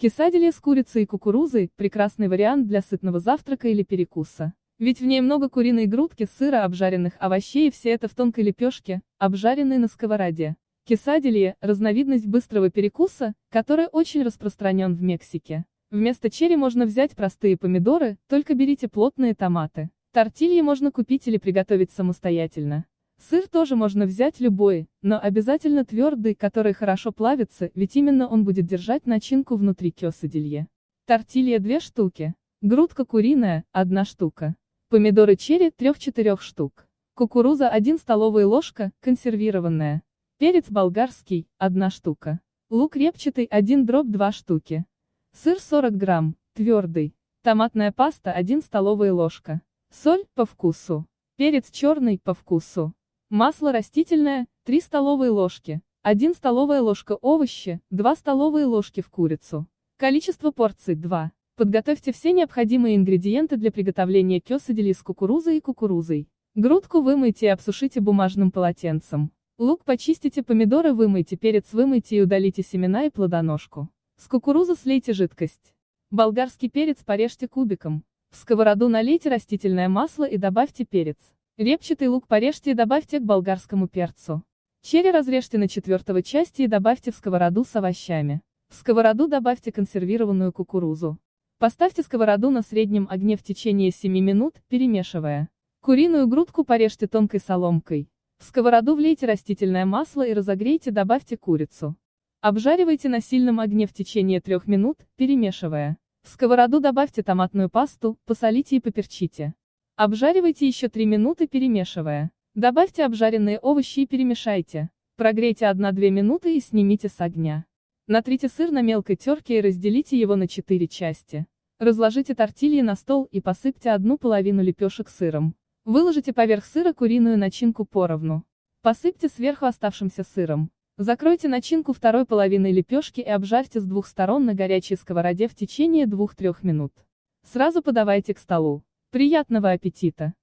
Кесадилье с курицей и кукурузой – прекрасный вариант для сытного завтрака или перекуса. Ведь в ней много куриной грудки, сыра, обжаренных овощей и все это в тонкой лепешке, обжаренной на сковороде. Кесадилье – разновидность быстрого перекуса, который очень распространен в Мексике. Вместо черри можно взять простые помидоры, только берите плотные томаты. Тортильи можно купить или приготовить самостоятельно. Сыр тоже можно взять любой, но обязательно твердый, который хорошо плавится, ведь именно он будет держать начинку внутри кесадилье. Тортилья 2 штуки. Грудка куриная – 1 штука. Помидоры черри 3-4 штук. Кукуруза 1 столовая ложка, консервированная. Перец болгарский – 1 штука. Лук репчатый 1 дробь 2 штуки. Сыр 40 грамм, твердый. Томатная паста 1 столовая ложка. Соль по вкусу. Перец черный по вкусу. Масло растительное, 3 столовые ложки, 1 столовая ложка овощи, 2 столовые ложки в курицу. Количество порций 2. Подготовьте все необходимые ингредиенты для приготовления кесадили с кукурузой и кукурузой. Грудку вымойте и обсушите бумажным полотенцем. Лук почистите, помидоры вымойте, перец вымойте и удалите семена и плодоножку. С кукурузы слейте жидкость. Болгарский перец порежьте кубиком. В сковороду налейте растительное масло и добавьте перец. Репчатый лук порежьте и добавьте к болгарскому перцу. Черри разрежьте на четвертого части и добавьте в сковороду с овощами. В сковороду добавьте консервированную кукурузу. Поставьте сковороду на среднем огне в течение 7 минут, перемешивая. Куриную грудку порежьте тонкой соломкой. В сковороду влейте растительное масло и разогрейте, добавьте курицу. Обжаривайте на сильном огне в течение 3 минут, перемешивая. В сковороду добавьте томатную пасту, посолите и поперчите. Обжаривайте еще 3 минуты, перемешивая. Добавьте обжаренные овощи и перемешайте. Прогрейте 1-2 минуты и снимите с огня. Натрите сыр на мелкой терке и разделите его на 4 части. Разложите тортильи на стол и посыпьте одну половину лепешек сыром. Выложите поверх сыра куриную начинку поровну. Посыпьте сверху оставшимся сыром. Закройте начинку второй половиной лепешки и обжарьте с двух сторон на горячей сковороде в течение 2-3 минут. Сразу подавайте к столу. Приятного аппетита!